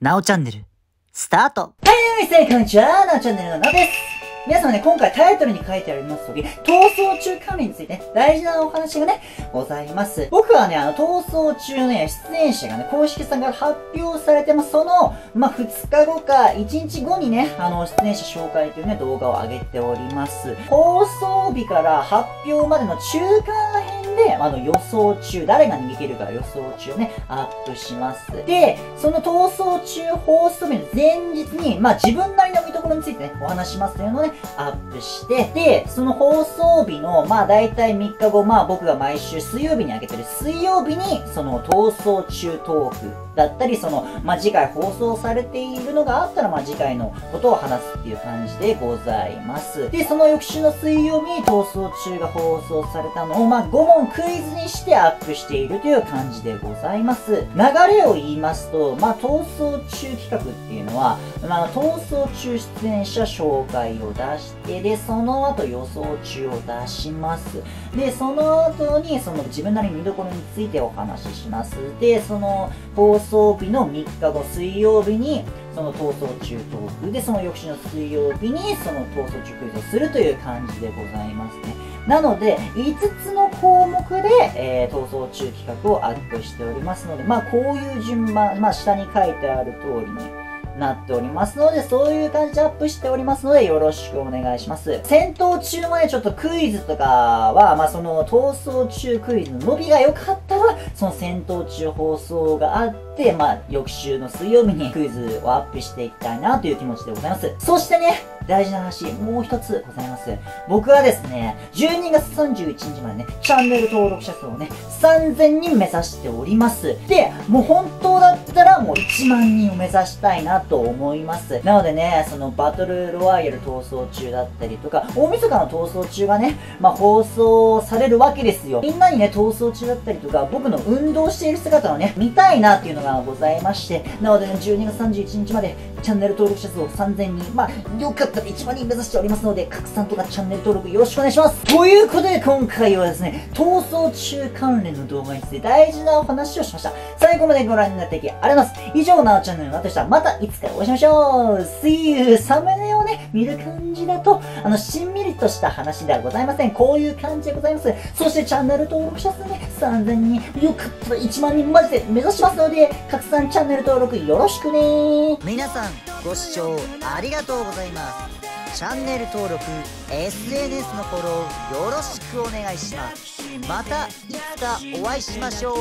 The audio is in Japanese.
なおチャンネル、スタートはい、皆さん、こんにちは。なおチャンネルのなおです。皆様ね、今回タイトルに書いてあります通り、逃走中管理についてね、大事なお話がね、ございます。僕はね、あの、逃走中のね、出演者がね、公式さんから発表されてます。その、まあ、2日後か、1日後にね、あの、出演者紹介というね、動画を上げております。放送日から発表までの中間編で、あの、予想中、誰が逃げるか予想中をね、アップします。で、その逃走中放送日の前日に、まあ、自分なりの見どころについてね、お話しますというのをね、アップして、で、その放送日の、まあ、大体3日後、まあ、僕が毎週水曜日に上げてる水曜日に、その逃走中トークだったり、その、まあ、次回放送されているのがあったら、まあ、次回のことを話すっていう感じでございます。で、その翌週の水曜日に逃走中が放送されたのを、まあ、5問クイズにしてアップしているという感じでございます。流れを言いますと、まあ、逃走中企画っていうのは、まあ、逃走中出演者紹介を出して、で、その後予想中を出します。で、その後に、その自分なりに見どころについてお話しします。で、その放送日の3日後水曜日に、その逃走中トークで、その翌週の水曜日に、その逃走中クイズをするという感じでございますね。なので、5つの項目で、えー、逃走中企画をアップしておりますので、まあ、こういう順番、まあ、下に書いてある通りに、なっておりますので、そういう感じでアップしておりますので、よろしくお願いします。戦闘中もね、ちょっとクイズとかは、まあ、その逃走中クイズの伸びが良かったら、その戦闘中放送があって、まあ、翌週の水曜日にクイズをアップしていきたいなという気持ちでございます。そしてね、大事な話、もう一つございます。僕はですね、12月31日までね、チャンネル登録者数をね、3000人目指しております。で、もう本当だったらもう1万人を目指したいなと思います。なのでね、そのバトルロワイヤル逃走中だったりとか、大晦日の逃走中がね、まあ放送されるわけですよ。みんなにね、逃走中だったりとか、僕の運動している姿をね、見たいなっていうのがございまして、なのでね、12月31日までチャンネル登録者数を3000人、まあ、よかったら1万人目指しておりますので、拡散とかチャンネル登録よろしくお願いします。ということで、今回はですね、逃走中関連の動画について大事なお話をしました。最後までご覧になっていきありがとうございます。以上、なおチャンネルのなとしたら、またいつかお会いしましょう !See you! サムネをね、見る感じだと、あの、しんみりとした話ではございません。こういう感じでございます。そして、チャンネル登録者数ね、3000人、よかったら1万人マジで目指しますので、拡散チャンネル登録よろしくね皆さん、ご視聴ありがとうございます。チャンネル登録、SNS のフォローよろしくお願いします。またいつかお会いしましょう。